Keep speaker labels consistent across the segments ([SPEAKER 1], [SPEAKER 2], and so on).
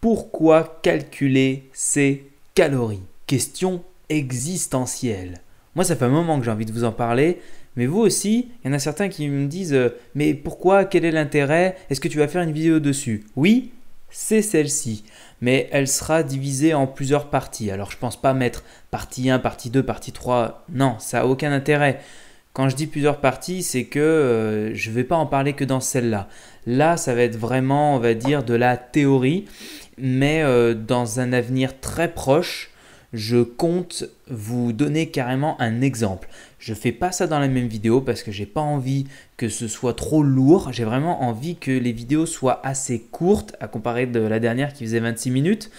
[SPEAKER 1] Pourquoi calculer ses calories? Question existentielle. Moi, ça fait un moment que j'ai envie de vous en parler, mais vous aussi, il y en a certains qui me disent euh, Mais pourquoi? Quel est l'intérêt? Est-ce que tu vas faire une vidéo dessus Oui, c'est celle-ci, mais elle sera divisée en plusieurs parties. Alors, je ne pense pas mettre partie 1, partie 2, partie 3. Non, ça n'a aucun intérêt. Quand je dis plusieurs parties, c'est que euh, je ne vais pas en parler que dans celle-là. Là, ça va être vraiment, on va dire, de la théorie, mais euh, dans un avenir très proche, je compte vous donner carrément un exemple. Je fais pas ça dans la même vidéo parce que j'ai pas envie que ce soit trop lourd. J'ai vraiment envie que les vidéos soient assez courtes à comparer de la dernière qui faisait 26 minutes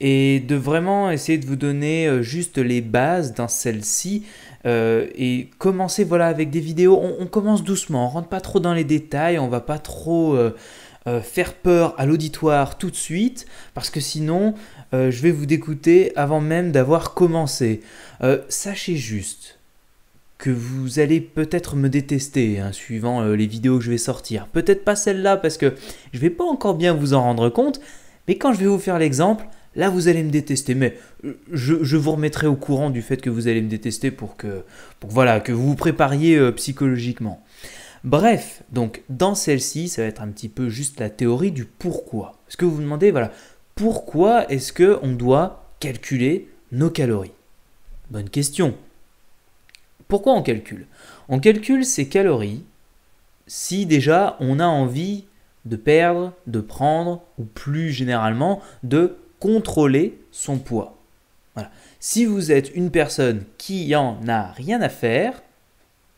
[SPEAKER 1] et de vraiment essayer de vous donner euh, juste les bases dans celle-ci euh, et commencer voilà avec des vidéos. On, commence doucement, on rentre pas trop dans les détails, on va pas trop faire peur à l'auditoire tout de suite parce que sinon je vais vous dégoûter avant même d'avoir commencé. sachez juste que vous allez peut-être me détester hein, suivant les vidéos que je vais sortir. Peut-être pas celle-là parce que je vais pas encore bien vous en rendre compte, mais quand je vais vous faire l'exemple, Là, vous allez me détester, mais euh, je, vous remettrai au courant du fait que vous allez me détester pour que, voilà, que vous vous prépariez euh, psychologiquement. Bref, donc dans celle-ci, ça va être un petit peu juste la théorie du pourquoi. Parce que vous vous demandez, voilà, pourquoi est-ce que on doit calculer nos calories? Bonne question. Pourquoi on calcule? On calcule ces calories si déjà on a envie de perdre, de prendre, ou plus généralement, de contrôler son poids. Si vous êtes une personne qui en a rien à faire,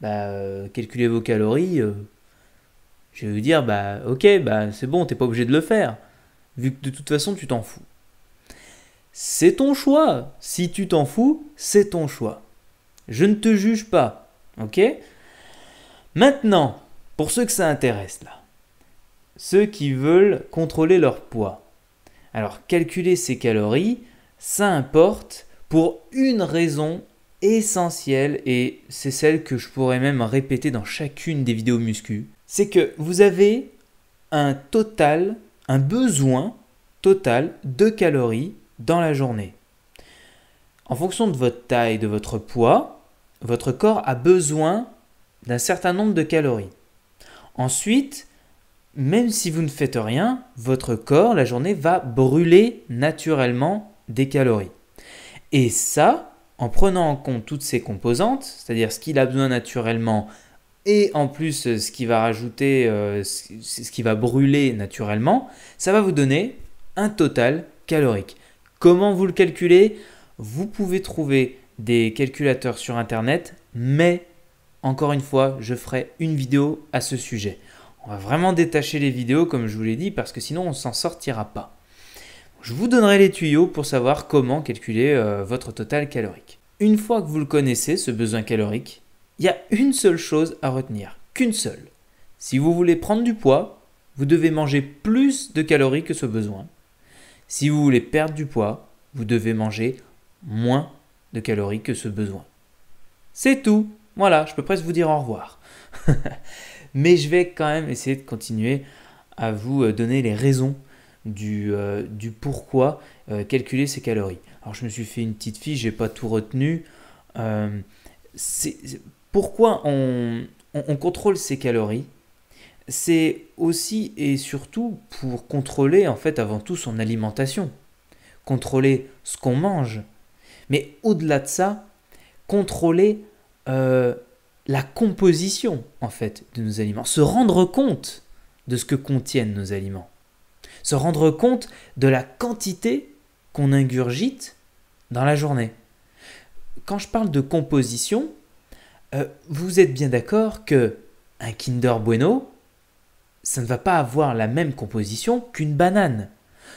[SPEAKER 1] bah, euh, calculez vos calories. Euh, je vais vous dire, bah ok, bah c'est bon, t'es pas obligé de le faire, vu que de toute façon tu t'en fous. C'est ton choix. Si tu t'en fous, c'est ton choix. Je ne te juge pas, ok? Maintenant, pour ceux que ça intéresse là, ceux qui veulent contrôler leur poids, alors calculer ces calories, ça importe pour une raison essentielle et c'est celle que je pourrais même répéter dans chacune des vidéos muscu. C'est que vous avez un total, un besoin total de calories dans la journée. En fonction de votre taille, de votre poids, votre corps a besoin d'un certain nombre de calories. Ensuite, même si vous ne faites rien, votre corps, la journée, va brûler naturellement des calories. Et ça, en prenant en compte toutes ces composantes, c'est-à-dire ce qu'il a besoin naturellement et en plus euh, ce qui va rajouter, euh, ce qui va brûler naturellement, ça va vous donner un total calorique. Comment vous le calculez? Vous pouvez trouver des calculateurs sur Internet, mais encore une fois, je ferai une vidéo à ce sujet. On va vraiment détacher les vidéos comme je vous l'ai dit parce que sinon on s'en sortira pas. Je vous donnerai les tuyaux pour savoir comment calculer euh, votre total calorique. Une fois que vous le connaissez, ce besoin calorique, il y a une seule chose à retenir, qu'une seule. Si vous voulez prendre du poids, vous devez manger plus de calories que ce besoin. Si vous voulez perdre du poids, vous devez manger moins de calories que ce besoin. C'est tout. Voilà, je peux presque vous dire au revoir. mais je vais quand même essayer de continuer à vous euh, donner les raisons du, euh, du pourquoi euh, calculer ces calories. Alors je me suis fait une petite fiche, j'ai pas tout retenu. pourquoi on, on, contrôle ces calories? C'est aussi et surtout pour contrôler en fait avant tout son alimentation, contrôler ce qu'on mange, mais au-delà de ça, contrôler la composition en fait de nos aliments, se rendre compte de ce que contiennent nos aliments, se rendre compte de la quantité qu'on ingurgite dans la journée. Quand je parle de composition, euh, vous êtes bien d'accord que un Kinder Bueno, ça ne va pas avoir la même composition qu'une banane.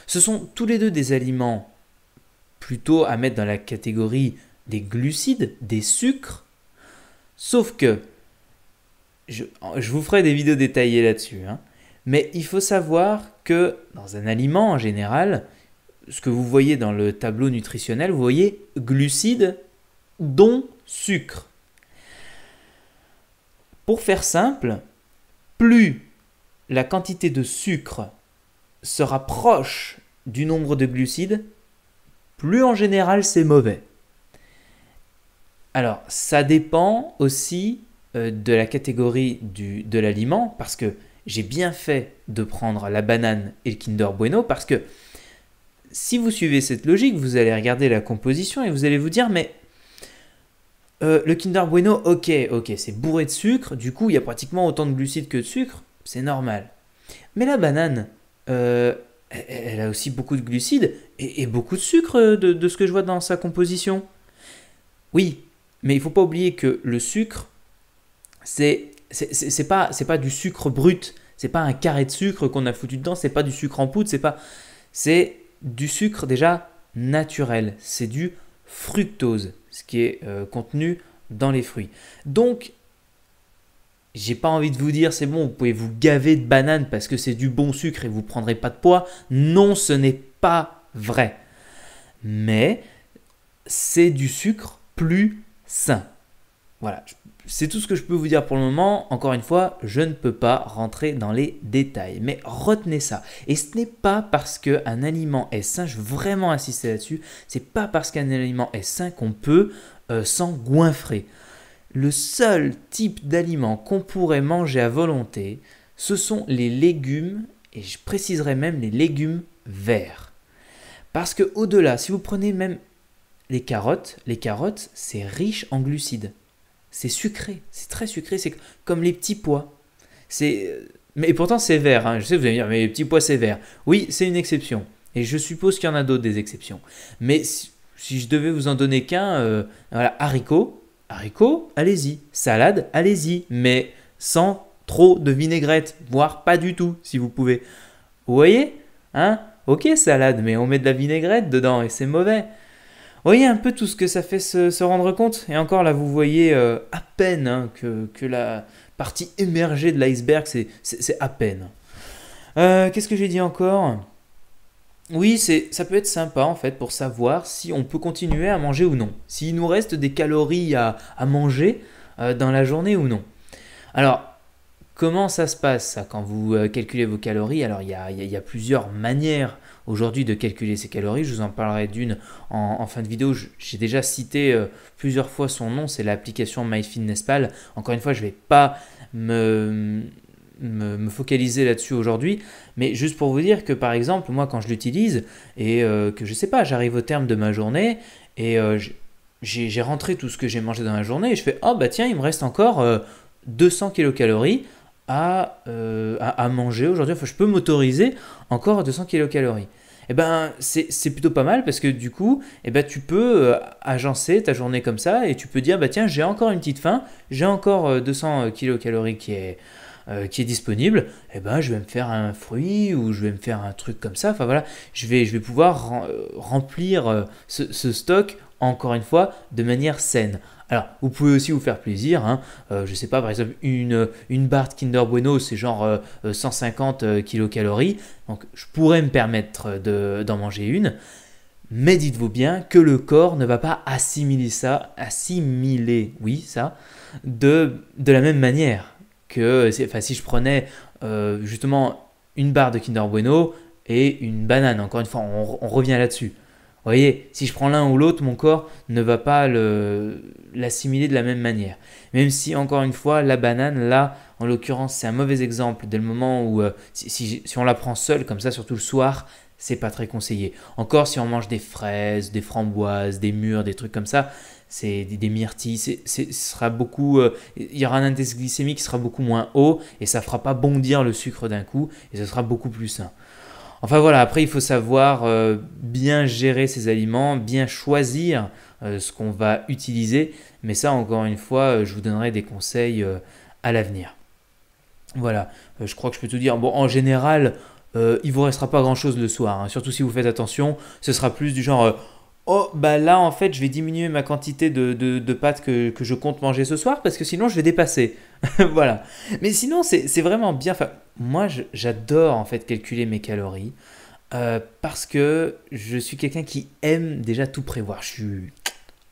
[SPEAKER 1] Ce sont tous les deux des aliments plutôt à mettre dans la catégorie des glucides, des sucres, Sauf que, je, vous ferai des vidéos détaillées là-dessus, hein, mais il faut savoir que dans un aliment en général, ce que vous voyez dans le tableau nutritionnel, vous voyez glucides, dont sucre. Pour faire simple, plus la quantité de sucre sera proche du nombre de glucides, plus en général c'est mauvais. Alors, ça dépend aussi euh, de la catégorie de l'aliment, parce que j'ai bien fait de prendre la banane et le Kinder Bueno, parce que si vous suivez cette logique, vous allez regarder la composition et vous allez vous dire, mais euh, le Kinder Bueno, ok, ok, c'est bourré de sucre, du coup il y a pratiquement autant de glucides que de sucre, c'est normal. Mais la banane, euh, elle a aussi beaucoup de glucides et, beaucoup de sucre de, de, ce que je vois dans sa composition. Oui, mais il faut pas oublier que le sucre, c'est c'est pas pas du sucre brut, c'est pas un carré de sucre qu'on a foutu dedans, c'est pas du sucre en poudre, c'est pas c'est du sucre déjà naturel, c'est du fructose, ce qui est euh, contenu dans les fruits. Donc j'ai pas envie de vous dire c'est bon, vous pouvez vous gaver de bananes parce que c'est du bon sucre et vous prendrez pas de poids. Non, ce n'est pas vrai. Mais c'est du sucre plus sain. Voilà, c'est tout ce que je peux vous dire pour le moment. Encore une fois, je ne peux pas rentrer dans les détails. Mais retenez ça. Et ce n'est pas parce qu'un aliment est sain, je veux vraiment insister là-dessus, c'est pas parce qu'un aliment est sain qu'on peut euh, s'en goinfrer. Le seul type d'aliment qu'on pourrait manger à volonté, ce sont les légumes, et je préciserai même les légumes verts. Parce que au-delà, si vous prenez même les carottes, les carottes, c'est riche en glucides. C'est sucré, c'est très sucré, c'est comme les petits pois. C'est mais pourtant c'est vert, hein. je sais vous allez me dire mais les petits pois c'est vert. Oui, c'est une exception et je suppose qu'il y en a d'autres des exceptions. Mais si, je devais vous en donner qu'un euh, voilà, haricots, haricots, allez-y, salade, allez-y, mais sans trop de vinaigrette, voire pas du tout si vous pouvez. Vous voyez Hein? OK, salade, mais on met de la vinaigrette dedans et c'est mauvais voyez un peu tout ce que ça fait se, rendre compte. Et encore là, vous voyez euh, à peine hein, que, la partie émergée de l'iceberg, c'est à peine. Euh, qu'est-ce que j'ai dit encore? Oui, ça peut être sympa en fait pour savoir si on peut continuer à manger ou non. S'il nous reste des calories à, manger euh, dans la journée ou non. Alors, comment ça se passe quand vous calculez vos calories? Alors, il y a, plusieurs manières aujourd'hui de calculer ses calories. Je vous en parlerai d'une en, fin de vidéo. J'ai déjà cité euh, plusieurs fois son nom, c'est l'application MyFitnessPal. Encore une fois, je ne vais pas me, focaliser là-dessus aujourd'hui, mais juste pour vous dire que par exemple, moi quand je l'utilise et euh, que je sais pas, j'arrive au terme de ma journée et euh, j'ai rentré tout ce que j'ai mangé dans la journée et je fais oh bah tiens, il me reste encore 200 kilocalories à, à, manger aujourd'hui. Enfin, je peux m'autoriser encore 200 kilocalories eh ben, c'est plutôt pas mal parce que du coup, eh ben, tu peux euh, agencer ta journée comme ça et tu peux dire, bah tiens, j'ai encore une petite faim, j'ai encore 200 euh, euh, kilocalories qui est, qui est disponible, eh ben, je vais me faire un fruit ou je vais me faire un truc comme ça. Enfin voilà, je vais, je vais pouvoir remplir ce stock encore une fois de manière saine. Alors, vous pouvez aussi vous faire plaisir. Hein. Euh, je sais pas, par exemple, une, une barre de Kinder Bueno, c'est genre 150 euh, euh, kilocalories. Donc, je pourrais me permettre d'en manger une. Mais dites-vous bien que le corps ne va pas assimiler ça, assimiler, oui, ça, de, de la même manière que enfin, si je prenais justement une barre de Kinder Bueno et une banane. Encore une fois, on revient là-dessus. Vous voyez, si je prends l'un ou l'autre, mon corps ne va pas l'assimiler de la même manière. Même si, encore une fois, la banane, là, en l'occurrence, c'est un mauvais exemple dès le moment où, euh, si, on la prend seule, comme ça, surtout le soir, c'est pas très conseillé. Encore si on mange des fraises, des framboises, des mûres, des trucs comme ça, c'est des, myrtilles, ce sera beaucoup, euh, il y aura un indice glycémique qui sera beaucoup moins haut et ça fera pas bondir le sucre d'un coup et ce sera beaucoup plus sain. Enfin voilà, après il faut savoir euh, bien gérer ses aliments, bien choisir euh, ce qu'on va utiliser, mais ça encore une fois, euh, je vous donnerai des conseils à l'avenir. Voilà, je crois que je peux tout dire. Bon, en général, il vous restera pas grand chose le soir, hein. surtout si vous faites attention, ce sera plus du genre oh bah là en fait je vais diminuer ma quantité de, pâtes que, je compte manger ce soir parce que sinon je vais dépasser. voilà. Mais sinon c'est vraiment bien. Enfin, moi j'adore en fait calculer mes calories euh, parce que je suis quelqu'un qui aime déjà tout prévoir. Je suis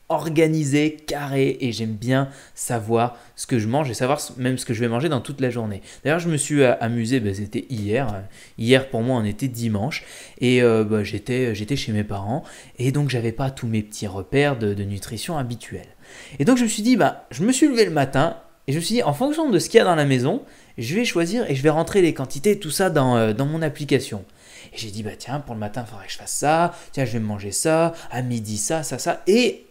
[SPEAKER 1] organisé, carré, et j'aime bien savoir ce que je mange et savoir même ce que je vais manger dans toute la journée. D'ailleurs, je me suis euh, amusé, bah, c'était hier. Hier, pour moi, on était dimanche, et euh, bah, j'étais, j'étais chez mes parents, et donc j'avais pas tous mes petits repères de, nutrition habituels. Et donc je me suis dit, bah, je me suis levé le matin, et je me suis dit, en fonction de ce qu'il y a dans la maison, je vais choisir et je vais rentrer les quantités, tout ça dans, euh, dans mon application. Et j'ai dit, bah tiens, pour le matin, il faudrait que je fasse ça, tiens, je vais manger ça, à midi, ça, ça, ça. Et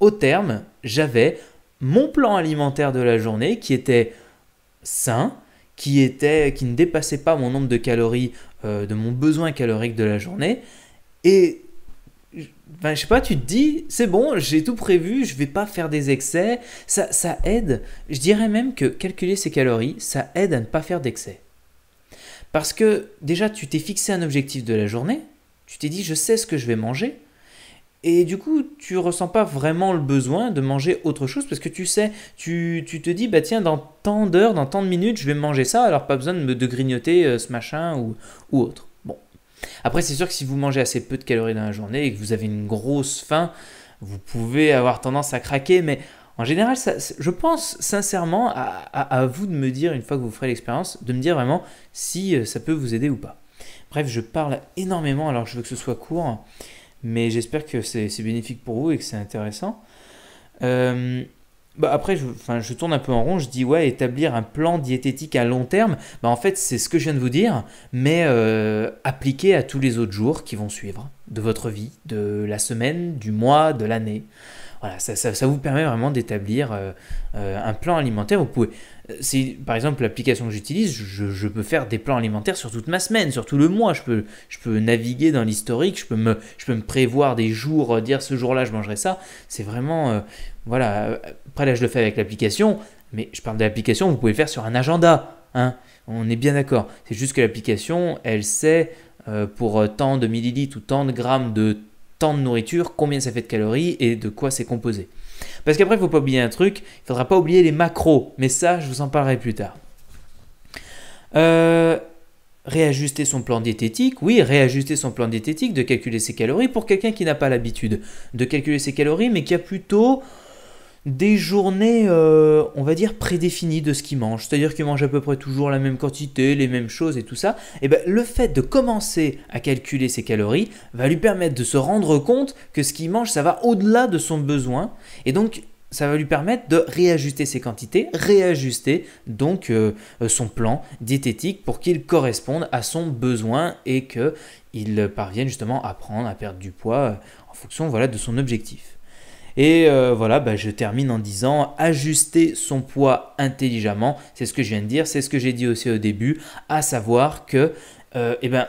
[SPEAKER 1] au terme, j'avais mon plan alimentaire de la journée qui était sain, qui, était, qui ne dépassait pas mon nombre de calories, euh, de mon besoin calorique de la journée. Et ben, je sais pas, tu te dis, c'est bon, j'ai tout prévu, je vais pas faire des excès. Ça, ça aide. Je dirais même que calculer ses calories, ça aide à ne pas faire d'excès. Parce que déjà, tu t'es fixé un objectif de la journée, tu t'es dit, je sais ce que je vais manger, et du coup, tu ressens pas vraiment le besoin de manger autre chose parce que tu sais, tu, te dis, bah tiens, dans tant d'heures, dans tant de minutes, je vais manger ça, alors pas besoin de, grignoter euh, ce machin ou, ou autre. Bon. Après, c'est sûr que si vous mangez assez peu de calories dans la journée et que vous avez une grosse faim, vous pouvez avoir tendance à craquer, mais en général, je pense sincèrement à, vous de me dire, une fois que vous ferez l'expérience, de me dire vraiment si euh, ça peut vous aider ou pas. Bref, je parle énormément alors je veux que ce soit court, mais j'espère que c'est bénéfique pour vous et que c'est intéressant. Euh, bah après, je, tourne un peu en rond, je dis ouais, établir un plan diététique à long terme, bah en fait c'est ce que je viens de vous dire, mais euh, appliqué à tous les autres jours qui vont suivre de votre vie, de la semaine, du mois, de l'année. Voilà, ça, ça, vous permet vraiment d'établir euh, euh, un plan alimentaire. Vous pouvez, c'est par exemple l'application que j'utilise, je, peux faire des plans alimentaires sur toute ma semaine, sur tout le mois. Je peux, je peux naviguer dans l'historique, je peux me, je peux me prévoir des jours, euh, dire ce jour-là je mangerai ça. C'est vraiment, voilà. Après là je le fais avec l'application, mais je parle de l'application, vous pouvez le faire sur un agenda. Hein on est bien d'accord. C'est juste que l'application, elle sait pour tant de millilitres ou tant de grammes de tant de nourriture, combien ça fait de calories et de quoi c'est composé. Parce qu'après, il ne faut pas oublier un truc, il ne faudra pas oublier les macros, mais ça, je vous en parlerai plus tard. Euh, réajuster son plan diététique, oui, réajuster son plan diététique, de calculer ses calories pour quelqu'un qui n'a pas l'habitude de calculer ses calories, mais qui a plutôt des journées, euh, on va dire, prédéfinies de ce qu'il mange. C'est-à-dire qu'il mange à peu près toujours la même quantité, les mêmes choses et tout ça. Et eh ben, le fait de commencer à calculer ses calories va lui permettre de se rendre compte que ce qu'il mange, ça va au-delà de son besoin. Et donc, ça va lui permettre de réajuster ses quantités, réajuster donc euh, euh, son plan diététique pour qu'il corresponde à son besoin et qu'il parvienne justement à prendre, à perdre du poids en fonction voilà, de son objectif. Et euh, voilà, bah, je termine en disant ajuster son poids intelligemment. C'est ce que je viens de dire, c'est ce que j'ai dit aussi au début, à savoir que euh, eh ben,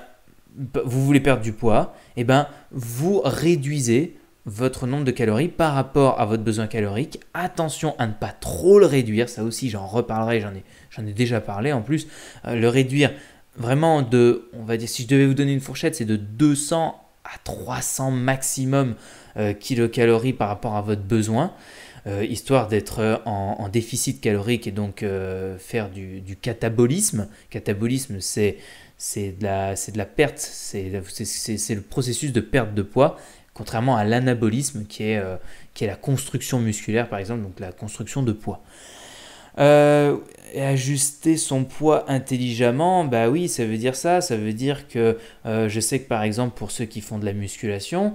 [SPEAKER 1] vous voulez perdre du poids, eh ben, vous réduisez votre nombre de calories par rapport à votre besoin calorique. Attention à ne pas trop le réduire, ça aussi j'en reparlerai, j'en ai, déjà parlé en plus. Euh, le réduire vraiment de, on va dire, si je devais vous donner une fourchette, c'est de 200 à 300 maximum euh, kilocalories par rapport à votre besoin, euh, histoire d'être en, déficit calorique et donc euh, faire du, catabolisme. Catabolisme, c'est de, la, de la perte, c'est le processus de perte de poids, contrairement à l'anabolisme qui qui est la construction musculaire, par exemple, donc la construction de poids. Ajuster son poids intelligemment, bah oui, ça veut dire ça. Ça veut dire que je sais que par exemple pour ceux qui font de la musculation,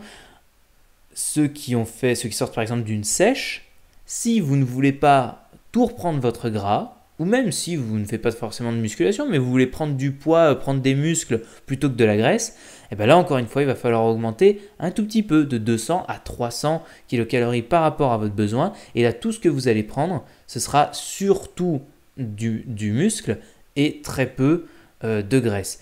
[SPEAKER 1] ceux qui ont fait, ceux qui sortent par exemple d'une sèche, si vous ne voulez pas tout reprendre votre gras, ou même si vous ne faites pas forcément de musculation, mais vous voulez prendre du poids, euh, prendre des muscles plutôt que de la graisse, et eh bien là encore une fois, il va falloir augmenter un tout petit peu de 200 à 300 kilocalories par rapport à votre besoin. Et là, tout ce que vous allez prendre, ce sera surtout du, muscle et très peu euh, de graisse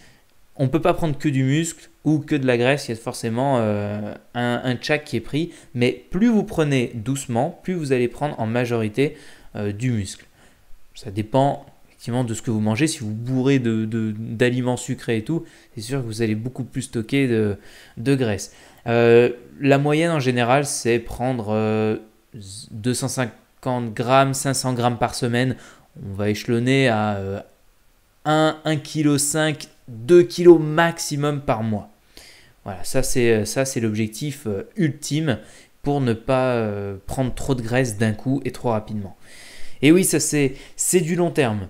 [SPEAKER 1] on ne peut pas prendre que du muscle ou que de la graisse, il y a forcément euh, un, un tchak qui est pris. Mais plus vous prenez doucement, plus vous allez prendre en majorité euh, du muscle. Ça dépend de ce que vous mangez. Si vous bourrez d'aliments de, sucrés et tout, c'est sûr que vous allez beaucoup plus stocker de, de graisse. Euh, la moyenne en général, c'est prendre 250 grammes, 500 grammes par semaine. On va échelonner à 1, 1,5 kg 2 kg maximum par mois. Voilà, ça c'est, ça c'est l'objectif euh, ultime pour ne pas euh, prendre trop de graisse d'un coup et trop rapidement. Et oui, ça c'est du long terme.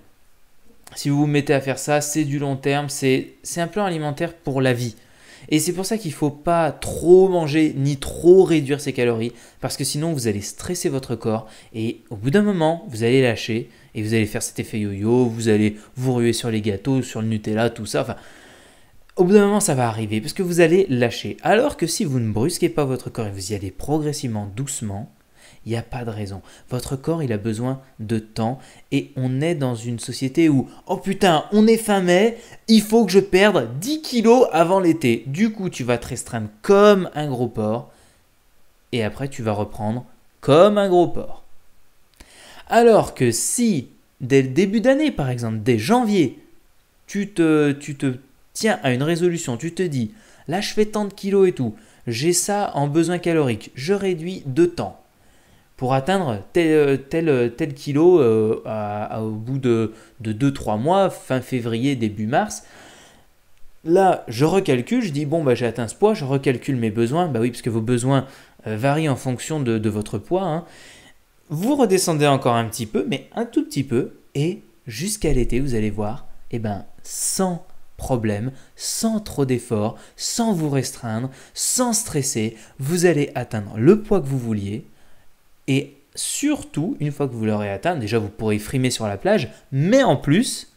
[SPEAKER 1] Si vous vous mettez à faire ça, c'est du long terme, c'est un plan alimentaire pour la vie. Et c'est pour ça qu'il ne faut pas trop manger ni trop réduire ses calories, parce que sinon vous allez stresser votre corps et au bout d'un moment, vous allez lâcher et vous allez faire cet effet yo-yo, vous allez vous ruer sur les gâteaux, sur le Nutella, tout ça. Enfin, au bout d'un moment, ça va arriver parce que vous allez lâcher. Alors que si vous ne brusquez pas votre corps et vous y allez progressivement, doucement, il n'y a pas de raison. Votre corps, il a besoin de temps et on est dans une société où, oh putain, on est fin mai, il faut que je perde 10 kilos avant l'été. Du coup, tu vas te restreindre comme un gros porc et après, tu vas reprendre comme un gros porc. Alors que si, dès le début d'année, par exemple, dès janvier, tu te, tu te tiens à une résolution, tu te dis, là je fais tant de kilos et tout, j'ai ça en besoin calorique, je réduis de temps pour atteindre tel, tel, tel kilo euh, au bout de, de 2-3 mois, fin février, début mars. Là, je recalcule, je dis bon, bah, j'ai atteint ce poids, je recalcule mes besoins. Bah oui, parce que vos besoins euh, varient en fonction de, votre poids. Hein. Vous redescendez encore un petit peu, mais un tout petit peu, et jusqu'à l'été, vous allez voir, eh ben, sans problème, sans trop d'efforts, sans vous restreindre, sans stresser, vous allez atteindre le poids que vous vouliez et surtout, une fois que vous l'aurez atteint, déjà vous pourrez frimer sur la plage, mais en plus,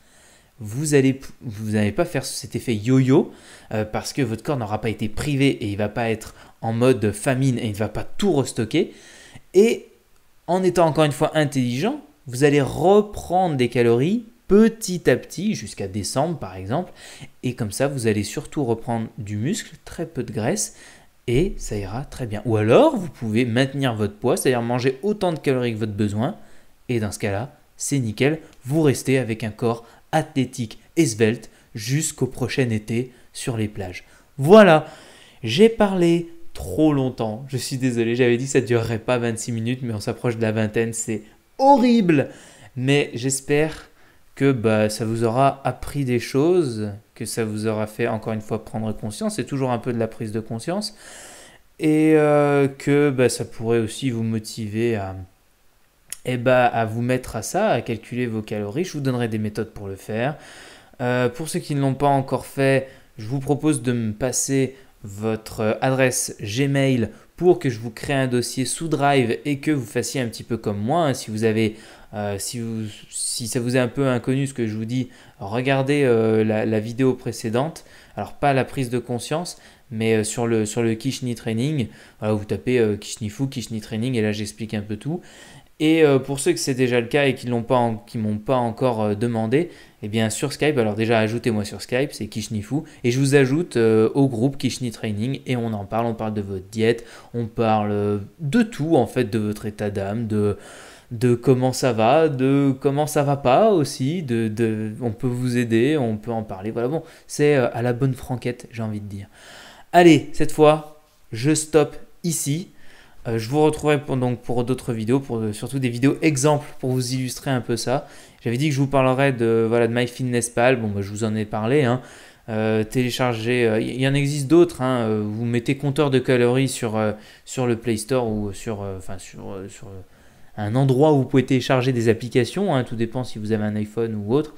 [SPEAKER 1] vous allez vous n'allez pas faire cet effet yo-yo euh, parce que votre corps n'aura pas été privé et il va pas être en mode famine et il ne va pas tout restocker. Et en étant encore une fois intelligent, vous allez reprendre des calories petit à petit jusqu'à décembre par exemple et comme ça vous allez surtout reprendre du muscle, très peu de graisse et ça ira très bien. Ou alors, vous pouvez maintenir votre poids, c'est-à-dire manger autant de calories que votre besoin, et dans ce cas-là, c'est nickel, vous restez avec un corps athlétique et svelte jusqu'au prochain été sur les plages. Voilà, j'ai parlé trop longtemps, je suis désolé, j'avais dit que ça ne durerait pas 26 minutes, mais on s'approche de la vingtaine, c'est horrible. Mais j'espère que bah, ça vous aura appris des choses, que ça vous aura fait encore une fois prendre conscience, c'est toujours un peu de la prise de conscience, et euh, que bah, ça pourrait aussi vous motiver à, eh bah, à vous mettre à ça, à calculer vos calories. Je vous donnerai des méthodes pour le faire. Euh, pour ceux qui ne l'ont pas encore fait, je vous propose de me passer votre adresse Gmail pour que je vous crée un dossier sous Drive et que vous fassiez un petit peu comme moi. Hein. si vous avez, euh, si, ça vous est un peu inconnu ce que je vous dis, regardez euh, la, vidéo précédente. Alors pas la prise de conscience, mais euh, sur le sur le Kishni Training. Voilà, vous tapez Kishnifu, Kishni Training et là j'explique un peu tout. Et pour ceux que c'est déjà le cas et qui ne m'ont pas encore demandé, eh bien sur Skype, alors déjà ajoutez-moi sur Skype, c'est Kishnifu, et je vous ajoute au groupe Kishni Training et on en parle, on parle de votre diète, on parle de tout en fait, de votre état d'âme, de, de comment ça va, de comment ça va pas aussi, de, de, on peut vous aider, on peut en parler, voilà bon, c'est à la bonne franquette j'ai envie de dire. Allez, cette fois, je stoppe ici. Euh, je vous retrouverai pour, donc pour d'autres vidéos, pour euh, surtout des vidéos exemples pour vous illustrer un peu ça. J'avais dit que je vous parlerais de, voilà, de MyFitnessPal, bon bah, je vous en ai parlé. Hein. Euh, télécharger, il y en existe d'autres, hein. vous mettez compteur de calories sur, sur le Play Store ou sur, enfin, sur, sur un endroit où vous pouvez télécharger des applications, hein. tout dépend si vous avez un iPhone ou autre.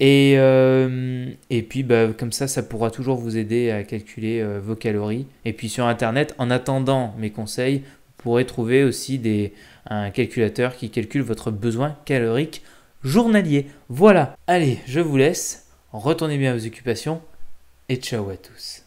[SPEAKER 1] Et, euh, puis bah, comme ça, ça pourra toujours vous aider à calculer euh, vos calories. Et puis sur Internet, en attendant mes conseils, vous pourrez trouver aussi des, un calculateur qui calcule votre besoin calorique journalier. Voilà, allez, je vous laisse. Retournez bien à vos occupations et ciao à tous.